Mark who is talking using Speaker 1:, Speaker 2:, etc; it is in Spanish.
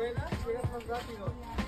Speaker 1: ruedas, llegas más rápido.